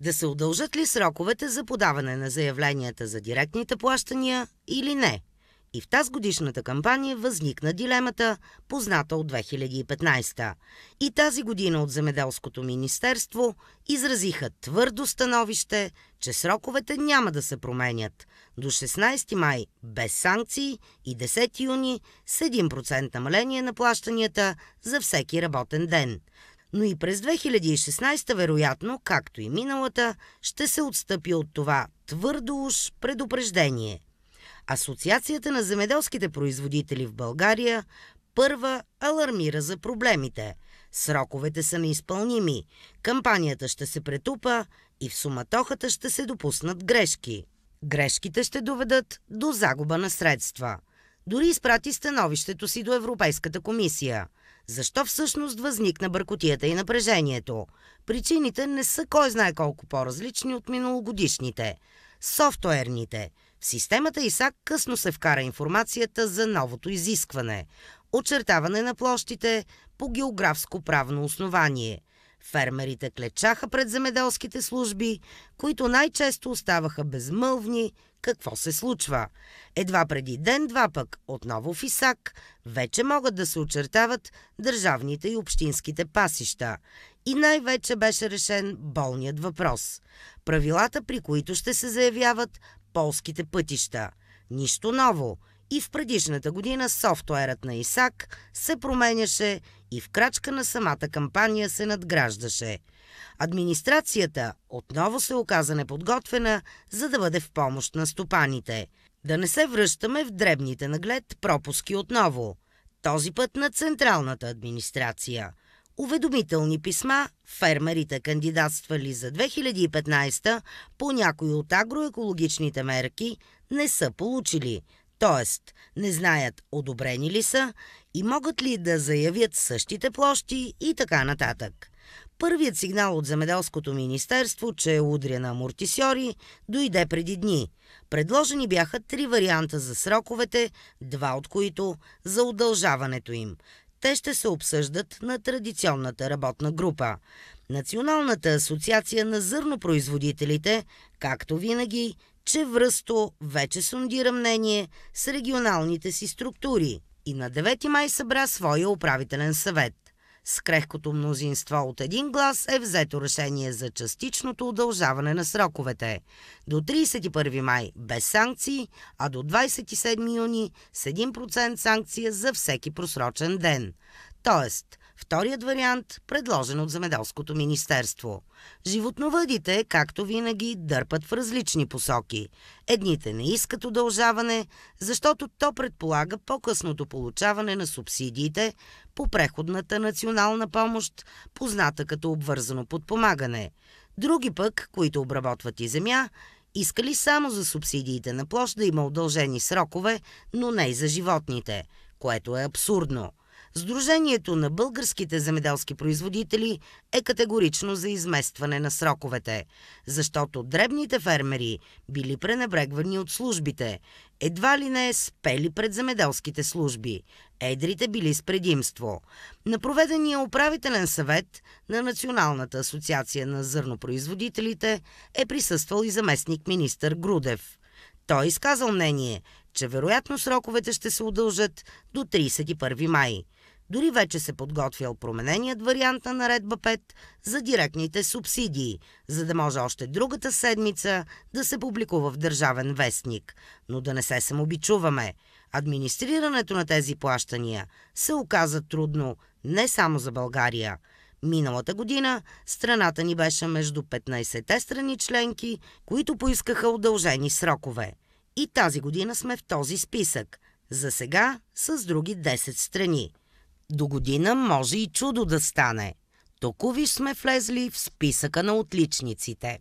Да се удължат ли сроковете за подаване на заявленията за директните плащания или не? И в тази годишната кампания възникна дилемата, позната от 2015. И тази година от Земеделското министерство изразиха твърдо становище, че сроковете няма да се променят. До 16 май без санкции и 10 юни с 1% намаление на плащанията за всеки работен ден. Но и през 2016 вероятно, както и миналата, ще се отстъпи от това твърдо уж предупреждение – Асоциацията на земеделските производители в България първа алармира за проблемите. Сроковете са неизпълними, кампанията ще се претупа и в суматохата ще се допуснат грешки. Грешките ще доведат до загуба на средства. Дори изпрати становището си до Европейската комисия. Защо всъщност възникна бъркотията и напрежението? Причините не са кой знае колко по-различни от миналогодишните. Софтуерните – в системата ИСАК късно се вкара информацията за новото изискване – очертаване на площите по географско правно основание. Фермерите клечаха пред земеделските служби, които най-често оставаха безмълвни какво се случва. Едва преди ден-два пък, отново в ИСАК, вече могат да се очертават държавните и общинските пасища. И най-вече беше решен болният въпрос. Правилата, при които ще се заявяват полските пътища. Нищо ново. И в предишната година софтуерът на ИСАК се променяше и в крачка на самата кампания се надграждаше. Администрацията отново се оказа неподготвена, за да бъде в помощ на стопаните. Да не се връщаме в дребните наглед пропуски отново. Този път на централната администрация – уведомителни писма фермерите кандидатствали за 2015 по някои от агроекологичните мерки не са получили, т.е. не знаят одобрени ли са и могат ли да заявят същите площи и така нататък. Първият сигнал от Земеделското министерство, че е удря на амортисьори, дойде преди дни. Предложени бяха три варианта за сроковете, два от които за удължаването им. Те ще се обсъждат на традиционната работна група. Националната асоциация на зърнопроизводителите, както винаги, че връсто вече сундира мнение с регионалните си структури и на 9 май събра своя управителен съвет. С крехкото мнозинство от един глас е взето решение за частичното удължаване на сроковете. До 31 май без санкции, а до 27 юни с 1% санкция за всеки просрочен ден. Тоест, Вторият вариант, предложен от Земеделското министерство. Животновъдите, както винаги, дърпат в различни посоки. Едните не искат удължаване, защото то предполага по-късното получаване на субсидиите по преходната национална помощ, позната като обвързано подпомагане. Други пък, които обработват и земя, искали само за субсидиите на площ да има удължени срокове, но не и за животните, което е абсурдно – Сдружението на българските земеделски производители е категорично за изместване на сроковете, защото дребните фермери били пренебрегвани от службите, едва ли не спели пред земеделските служби, едрите били с предимство. На проведения управителен съвет на Националната асоциация на зърнопроизводителите е присъствал и заместник министър Грудев. Той изказал мнение, че вероятно сроковете ще се удължат до 31 май – дори вече се подготвял промененият вариант на наредба 5 за директните субсидии, за да може още другата седмица да се публикува в Държавен вестник. Но да не се самобичуваме. Администрирането на тези плащания се оказа трудно не само за България. Миналата година страната ни беше между 15-те страни членки, които поискаха удължени срокове. И тази година сме в този списък. За сега с други 10 страни. До година може и чудо да стане. Току виж сме влезли в списъка на отличниците.